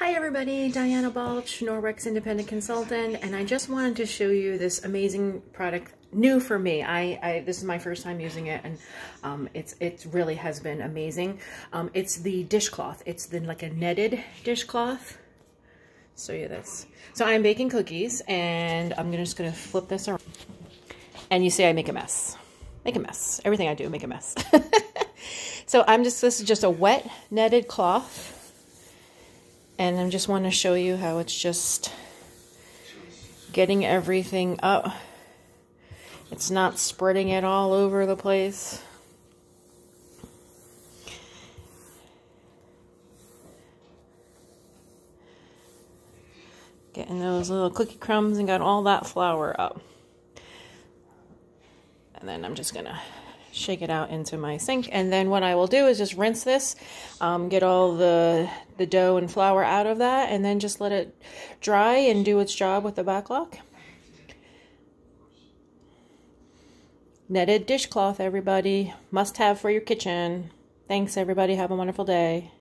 Hi everybody, Diana Balch, Norwex Independent Consultant, and I just wanted to show you this amazing product, new for me. I, I This is my first time using it, and um, it's it really has been amazing. Um, it's the dishcloth. It's the like a netted dishcloth. Show you this. So I'm baking cookies, and I'm just gonna flip this around. And you see I make a mess. Make a mess. Everything I do, make a mess. so I'm just, this is just a wet netted cloth and I just want to show you how it's just getting everything up. It's not spreading it all over the place. Getting those little cookie crumbs and got all that flour up. And then I'm just going to shake it out into my sink. And then what I will do is just rinse this, um, get all the, the dough and flour out of that, and then just let it dry and do its job with the BacLock. Netted dishcloth, everybody. Must have for your kitchen. Thanks, everybody. Have a wonderful day.